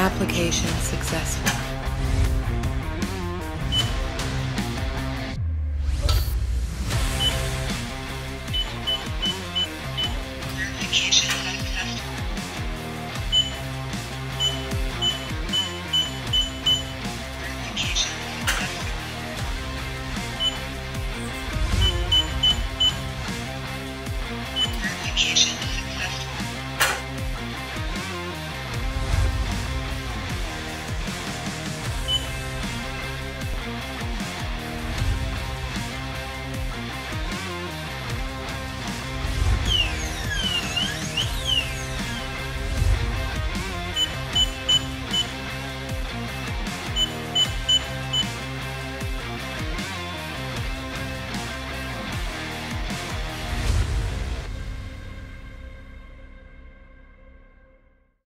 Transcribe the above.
Application successful.